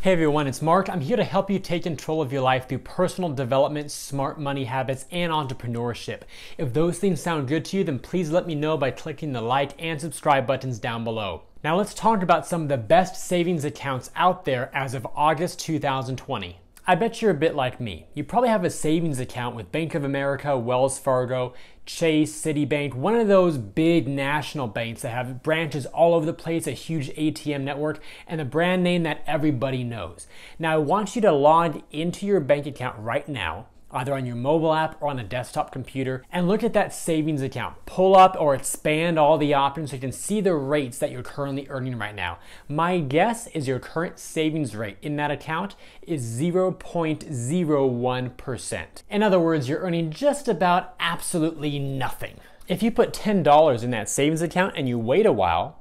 Hey everyone, it's Mark. I'm here to help you take control of your life through personal development, smart money habits, and entrepreneurship. If those things sound good to you, then please let me know by clicking the like and subscribe buttons down below. Now let's talk about some of the best savings accounts out there as of August 2020. I bet you're a bit like me. You probably have a savings account with Bank of America, Wells Fargo, Chase, Citibank, one of those big national banks that have branches all over the place, a huge ATM network, and a brand name that everybody knows. Now, I want you to log into your bank account right now either on your mobile app or on a desktop computer, and look at that savings account. Pull up or expand all the options so you can see the rates that you're currently earning right now. My guess is your current savings rate in that account is 0.01%. In other words, you're earning just about absolutely nothing. If you put $10 in that savings account and you wait a while,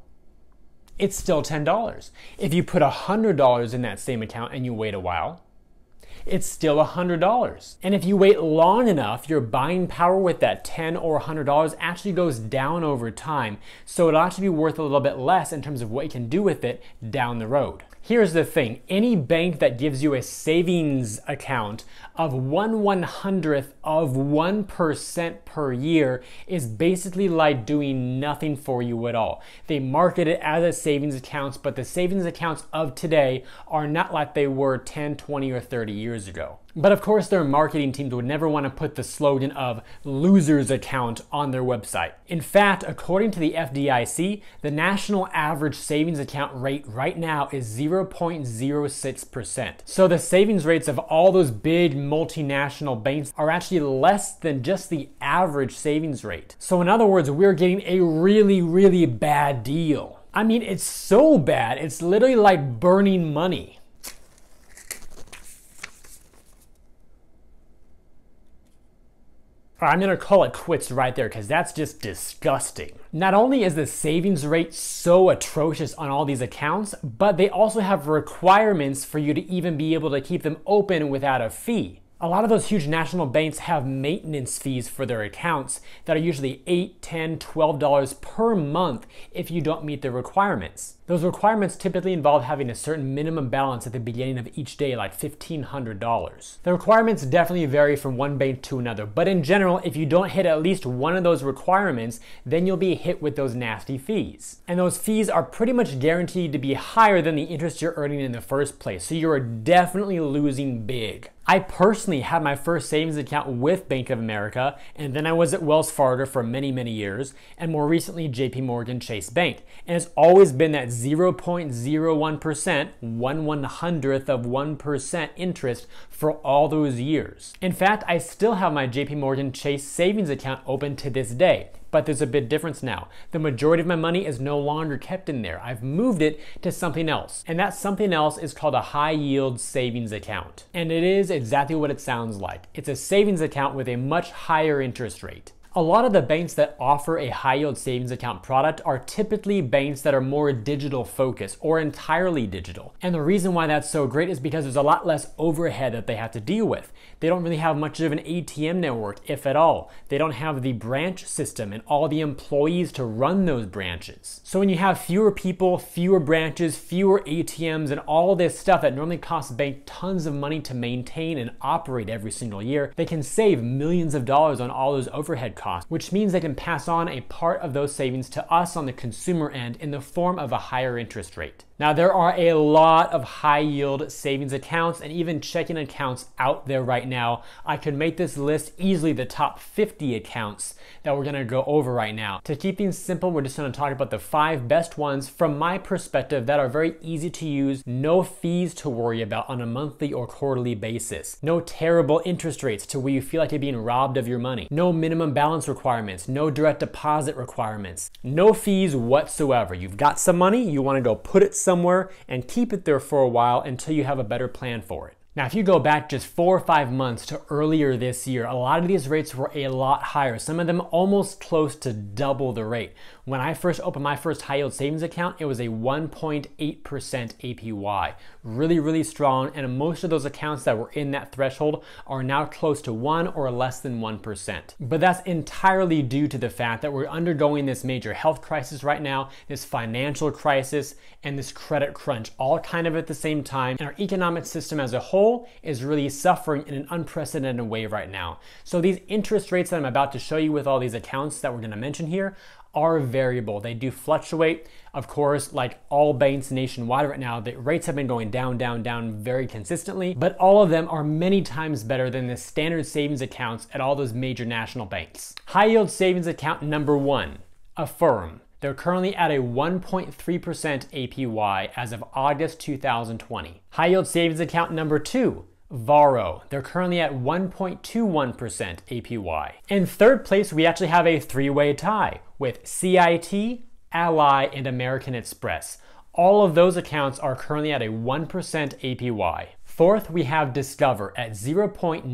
it's still $10. If you put $100 in that same account and you wait a while, it's still $100. And if you wait long enough, your buying power with that 10 or $100 actually goes down over time. So it ought to be worth a little bit less in terms of what you can do with it down the road. Here's the thing any bank that gives you a savings account of one one hundredth of 1% per year is basically like doing nothing for you at all. They market it as a savings account, but the savings accounts of today are not like they were 10, 20, or 30 years ago. But of course, their marketing teams would never want to put the slogan of loser's account on their website. In fact, according to the FDIC, the national average savings account rate right now is 0.06%. So the savings rates of all those big multinational banks are actually less than just the average savings rate. So, in other words, we're getting a really, really bad deal. I mean, it's so bad, it's literally like burning money. I'm to call it quits right there because that's just disgusting. Not only is the savings rate so atrocious on all these accounts, but they also have requirements for you to even be able to keep them open without a fee. A lot of those huge national banks have maintenance fees for their accounts that are usually $8, $10, $12 per month if you don't meet the requirements. Those requirements typically involve having a certain minimum balance at the beginning of each day, like $1,500. The requirements definitely vary from one bank to another, but in general, if you don't hit at least one of those requirements, then you'll be hit with those nasty fees. And those fees are pretty much guaranteed to be higher than the interest you're earning in the first place, so you're definitely losing big. I personally had my first savings account with Bank of America, and then I was at Wells Fargo for many, many years, and more recently JP Morgan Chase Bank. And it's always been that 0.01%, one one hundredth of 1% interest for all those years. In fact, I still have my JP Morgan Chase savings account open to this day. But there's a big difference now. The majority of my money is no longer kept in there. I've moved it to something else. And that something else is called a high yield savings account. And it is exactly what it sounds like. It's a savings account with a much higher interest rate. A lot of the banks that offer a high yield savings account product are typically banks that are more digital focused or entirely digital. And the reason why that's so great is because there's a lot less overhead that they have to deal with. They don't really have much of an ATM network, if at all. They don't have the branch system and all the employees to run those branches. So when you have fewer people, fewer branches, fewer ATMs, and all this stuff that normally costs a bank tons of money to maintain and operate every single year, they can save millions of dollars on all those overhead costs which means they can pass on a part of those savings to us on the consumer end in the form of a higher interest rate. Now, there are a lot of high yield savings accounts and even checking accounts out there right now. I could make this list easily the top 50 accounts that we're gonna go over right now. To keep things simple, we're just gonna talk about the five best ones from my perspective that are very easy to use, no fees to worry about on a monthly or quarterly basis, no terrible interest rates to where you feel like you're being robbed of your money, no minimum balance requirements, no direct deposit requirements, no fees whatsoever. You've got some money, you wanna go put it somewhere and keep it there for a while until you have a better plan for it. Now, if you go back just four or five months to earlier this year, a lot of these rates were a lot higher, some of them almost close to double the rate. When I first opened my first high yield savings account, it was a 1.8% APY. Really, really strong. And most of those accounts that were in that threshold are now close to 1 or less than 1%. But that's entirely due to the fact that we're undergoing this major health crisis right now, this financial crisis, and this credit crunch, all kind of at the same time. And our economic system as a whole is really suffering in an unprecedented way right now. So these interest rates that I'm about to show you with all these accounts that we're going to mention here are variable. They do fluctuate. Of course, like all banks nationwide right now, the rates have been going down, down, down very consistently, but all of them are many times better than the standard savings accounts at all those major national banks. High yield savings account number one, Affirm. They're currently at a 1.3% APY as of August 2020. High yield savings account number two, Varo. They're currently at 1.21% APY. In third place, we actually have a three-way tie with CIT, Ally, and American Express. All of those accounts are currently at a 1% APY. Fourth, we have Discover at 0.95%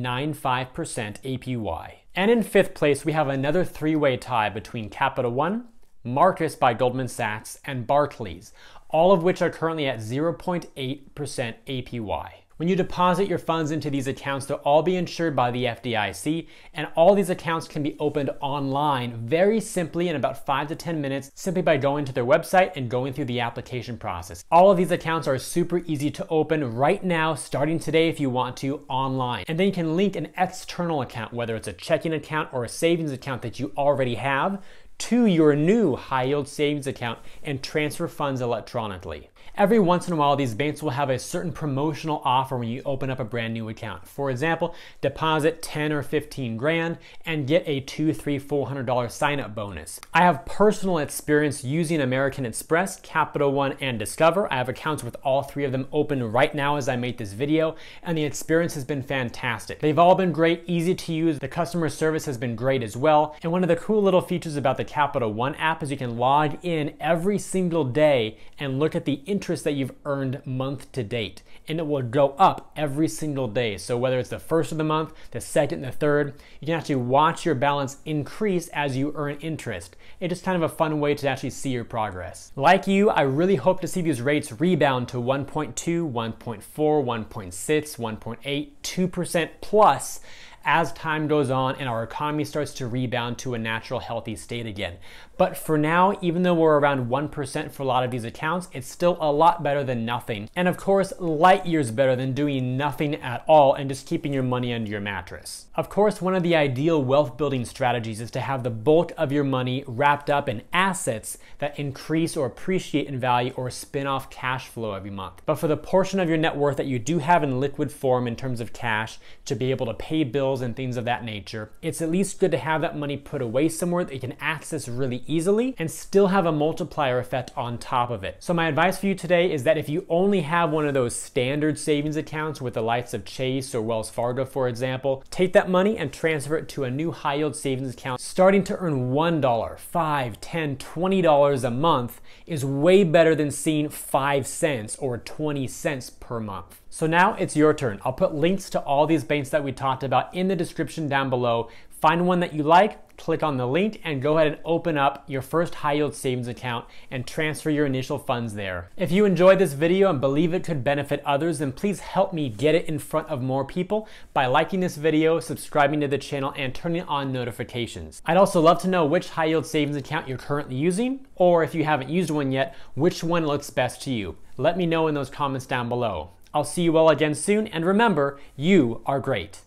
APY. And in fifth place, we have another three-way tie between Capital One, Marcus by Goldman Sachs, and Barclays, all of which are currently at 0.8% APY. When you deposit your funds into these accounts, they'll all be insured by the FDIC, and all these accounts can be opened online very simply in about 5 to 10 minutes simply by going to their website and going through the application process. All of these accounts are super easy to open right now, starting today if you want to, online. And then you can link an external account, whether it's a checking account or a savings account that you already have, to your new high yield savings account and transfer funds electronically. Every once in a while, these banks will have a certain promotional offer when you open up a brand new account. For example, deposit 10 or 15 grand and get a two, three, four hundred dollar sign up bonus. I have personal experience using American Express, Capital One, and Discover. I have accounts with all three of them open right now as I make this video, and the experience has been fantastic. They've all been great, easy to use. The customer service has been great as well. And one of the cool little features about the Capital One app is you can log in every single day and look at the interest that you've earned month to date. And it will go up every single day. So whether it's the first of the month, the second, the third, you can actually watch your balance increase as you earn interest. It's just kind of a fun way to actually see your progress. Like you, I really hope to see these rates rebound to 1.2, 1.4, 1.6, 1.8, 2% plus as time goes on and our economy starts to rebound to a natural healthy state again. But for now, even though we're around 1% for a lot of these accounts, it's still a lot better than nothing. And of course, light years better than doing nothing at all and just keeping your money under your mattress. Of course, one of the ideal wealth building strategies is to have the bulk of your money wrapped up in assets that increase or appreciate in value or spin off cash flow every month. But for the portion of your net worth that you do have in liquid form in terms of cash to be able to pay bills and things of that nature, it's at least good to have that money put away somewhere that you can access really easily and still have a multiplier effect on top of it. So my advice for you today is that if you only have one of those standard savings accounts with the likes of Chase or Wells Fargo, for example, take that money and transfer it to a new high yield savings account starting to earn $1, $5, $10, $20 a month is way better than seeing 5 cents or 20 cents per month. So now it's your turn. I'll put links to all these banks that we talked about in the description down below. Find one that you like, click on the link and go ahead and open up your first high yield savings account and transfer your initial funds there. If you enjoyed this video and believe it could benefit others, then please help me get it in front of more people by liking this video, subscribing to the channel, and turning on notifications. I'd also love to know which high yield savings account you're currently using, or if you haven't used one yet, which one looks best to you. Let me know in those comments down below. I'll see you all again soon, and remember, you are great.